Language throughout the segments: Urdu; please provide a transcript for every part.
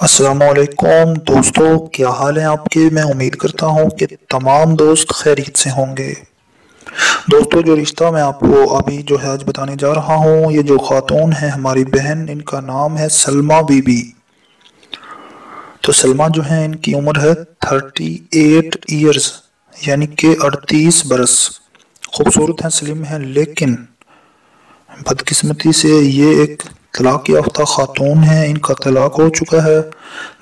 السلام علیکم دوستو، کیا حال ہیں آپ کے؟ میں امید کرتا ہوں کہ تمام دوست خیریت سے ہوں گے۔ دوستو، جو رشتہ میں آپ کو ابھی جو ہے آج بتانے جا رہا ہوں، یہ جو خاتون ہے ہماری بہن، ان کا نام ہے سلمہ بی بی تو سلمہ جو ہیں، ان کی عمر ہے تھرٹی ایٹ ایئرز یعنی کہ اڑتیس برس۔ خوبصورت ہیں سلیم ہیں، لیکن بدقسمتی سے یہ ایک طلاق یافتہ خاتون ہیں، ان کا طلاق ہو چکا ہے۔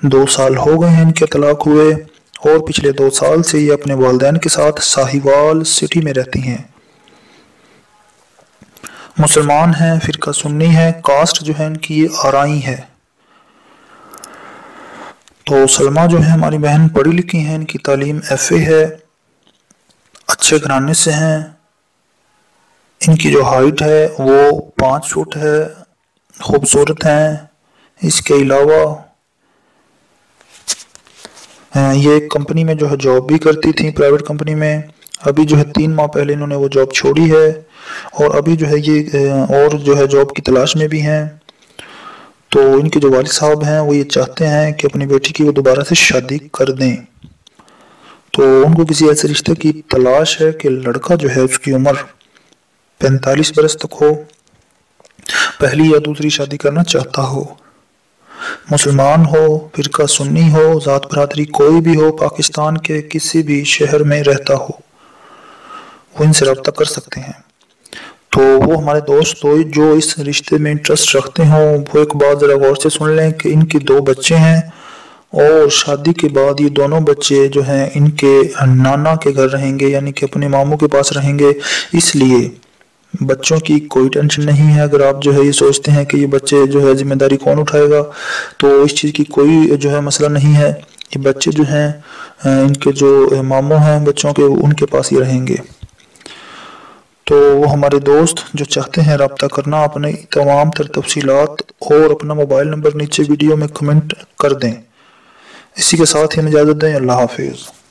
دو سال ہو گئے ہیں ان کے طلاق ہوئے اور پچھلے دو سال سے یہ اپنے والدین کے ساتھ ساہیوال سٹی میں رہتی ہیں۔ مسلمان ہیں، فرقہ سنی ہے کاسٹ جو ہے ان کی یہ آرائی ہے تو سلمہ جو ہے ہماری بہن پڑھی لکھی ہیں، ان کی تعلیم ایف اے ہے۔ اچھے گھرانے سے ہیں۔ ان کی جو ہائٹ ہے، وہ پانچ فٹ ہے۔ خوبصورت ہیں۔ اس کے علاوہ یہ ایک کمپنی میں جو ہے جاب بھی کرتی تھیں پرائیویٹ کمپنی میں۔ ابھی جو ہے تین ماہ پہلے انہوں نے وہ جاب چھوڑی ہے۔ اور ابھی جو ہے یہ اور جو ہے جاب کی تلاش میں بھی ہیں۔ تو ان کے جو والد صاحب ہیں، وہ یہ چاہتے ہیں کہ اپنی بیٹی کی وہ دوبارہ سے شادی کر دیں۔ تو ان کو کسی ایسے رشتے کی تلاش ہے کہ لڑکا جو ہے اس کی عمر پینتالیس برس تک ہو۔ پہلی یا دوسری شادی کرنا چاہتا ہو۔ مسلمان ہو، فرقہ سنی ہو، ذات برادری کوئی بھی ہو، پاکستان کے کسی بھی شہر میں رہتا ہو، وہ ان سے رابطہ کر سکتے ہیں۔ تو وہ ہمارے دوست ہو جو اس رشتے میں انٹرسٹ رکھتے ہوں، وہ ایک بات ذرا غور سے سن لیں کہ ان کی دو بچے ہیں اور شادی کے بعد یہ دونوں بچے جو ہیں، ان کے نانا کے گھر رہیں گے یعنی کہ اپنے ماموں کے پاس رہیں گے۔ اس لیے بچوں کی کوئی ٹینشن نہیں ہے۔ اگر آپ جو ہے یہ سوچتے ہیں کہ یہ بچے جو ہے ذمہ داری کون اٹھائے گا، تو اس چیز کی کوئی جو ہے مسئلہ نہیں ہے۔ یہ بچے جو ہیں، ان کے جو ماموں ہیں بچوں کے ان کے پاس ہی رہیں گے۔ تو وہ ہمارے دوست جو چاہتے ہیں رابطہ کرنا اپنے تمام تر تفصیلات اور اپنا موبائل نمبر نیچے ویڈیو میں کمنٹ کر دیں۔ اسی کے ساتھ ہی اجازت دیں۔ اللہ حافظ۔